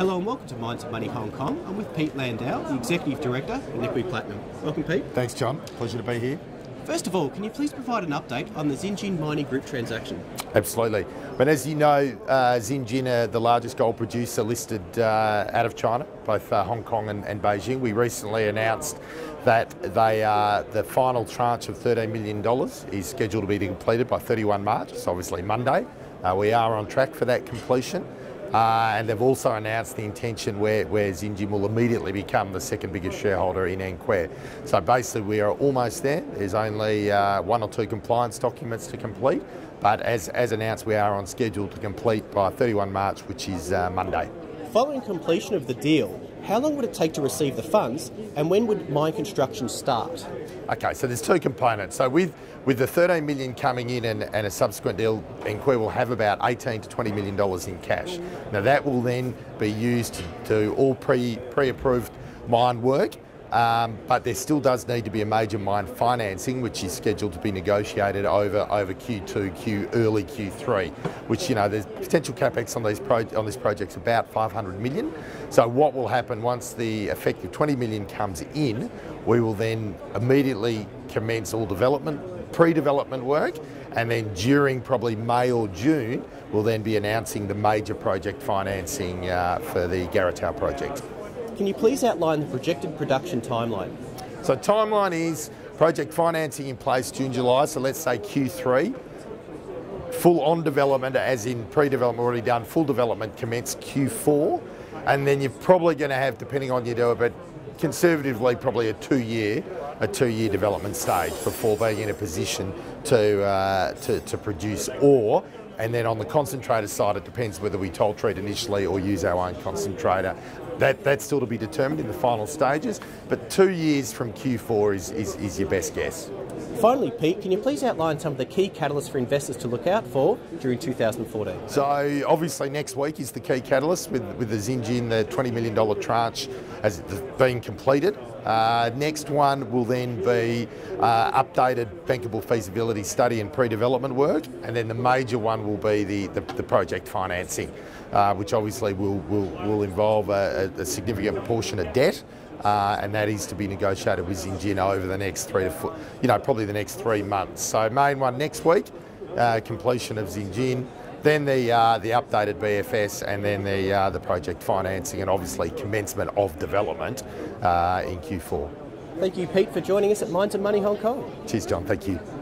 Hello and welcome to Mines of Money Hong Kong. I'm with Pete Landau, the Executive Director at NKWE Platinum. Welcome, Pete. Thanks, John. Pleasure to be here. First of all, can you please provide an update on the Zijin Mining Group transaction? Absolutely. But as you know, uh, Zijin are the largest gold producer listed uh, out of China, both uh, Hong Kong and, and, Beijing. We recently announced that they are the final tranche of $13 million is scheduled to be completed by 31 March, so obviously Monday. Uh, we are on track for that completion. Uh, and they've also announced the intention where, where Zijin will immediately become the second biggest shareholder in NKWE. So basically we are almost there. There's only uh, one or two compliance documents to complete, but as, as announced we are on schedule to complete by 31 March, which is uh, Monday. Following completion of the deal, how long would it take to receive the funds and when would mine construction start? Okay, so there's two components. So with, with the 13 million coming in and, and a subsequent deal, NKWE will have about 18 to 20 million dollars in cash. Now that will then be used to do all pre, pre-approved mine work um, but there still does need to be a major mine financing, which is scheduled to be negotiated over over Q2, Q early Q3. Which you know, there's potential capex on these pro- on this project about 500 million. So what will happen once the effective 20 million comes in? We will then immediately commence all development, pre-development work, and then during probably May or June, we'll then be announcing the major project financing uh, for the Garatau project. Can you please outline the projected production timeline? So timeline is project financing in place June, July, so let's say Q3. Full on development, as in pre-development already done, full development commence Q4. And then you're probably going to have, depending on your do it, but conservatively probably a two-year, a two-year development stage before being in a position to, uh, to, to produce ore and then on the concentrator side, it depends whether we toll treat initially or use our own concentrator. That, that's still to be determined in the final stages, but two years from Q4 is, is, is your best guess. Finally, Pete, can you please outline some of the key catalysts for investors to look out for during 2014? So, obviously, next week is the key catalyst with, with the Zijin, the $20 million tranche as being completed. Uh, next one will then be uh, updated bankable feasibility study and pre-development work, and then the major one will be the, the, the project financing, uh, which obviously will, will, will involve a, a significant portion of debt. Uh, and that is to be negotiated with Zijin over the next three to four, you know, probably the next three months. So main one next week, uh, completion of Zijin, then the uh, the updated BFS, and then the uh, the project financing, and obviously commencement of development uh, in Q4. Thank you, Pete, for joining us at Mines and Money Hong Kong. Cheers, John. Thank you.